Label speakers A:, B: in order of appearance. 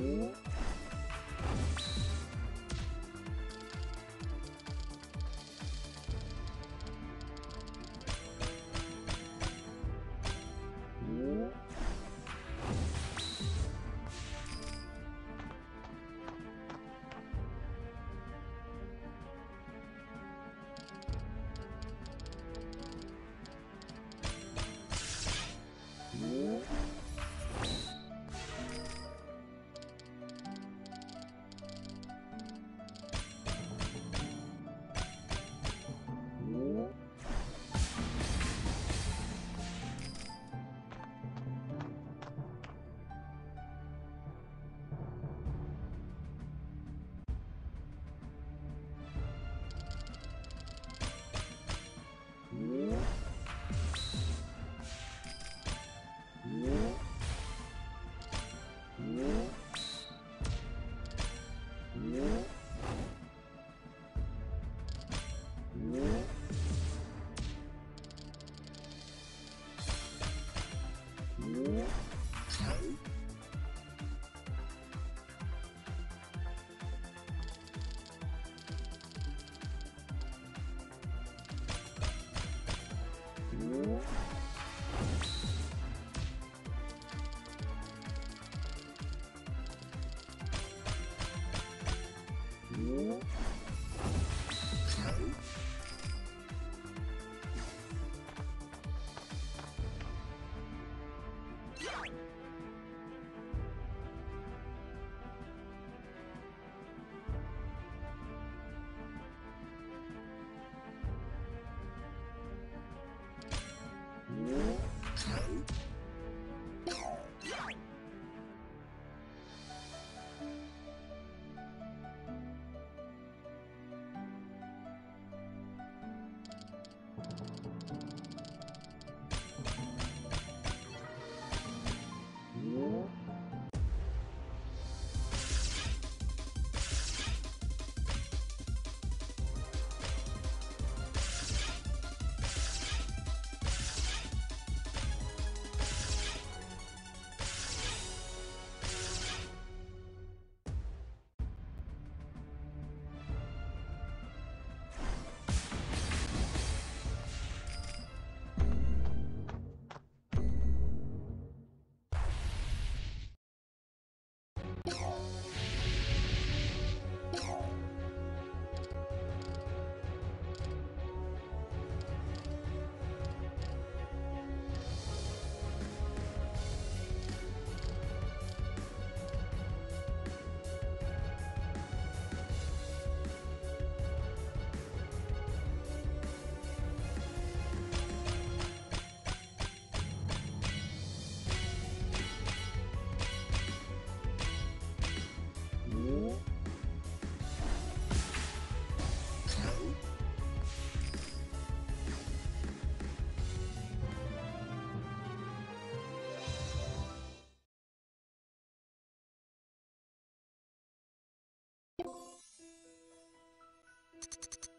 A: Uhum. 음. 음. 五、四、Thank you.